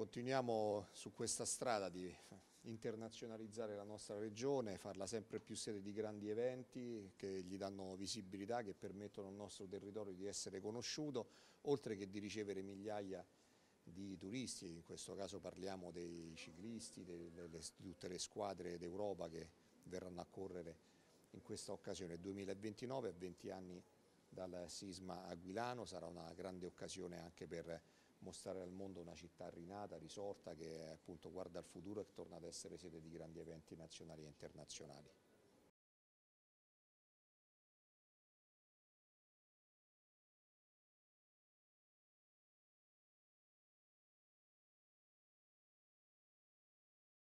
Continuiamo su questa strada di internazionalizzare la nostra regione, farla sempre più sede di grandi eventi che gli danno visibilità, che permettono al nostro territorio di essere conosciuto, oltre che di ricevere migliaia di turisti, in questo caso parliamo dei ciclisti, di tutte le squadre d'Europa che verranno a correre in questa occasione. 2029 a 20 anni dal sisma aquilano, sarà una grande occasione anche per mostrare al mondo una città rinata, risorta, che appunto guarda al futuro e torna ad essere sede di grandi eventi nazionali e internazionali.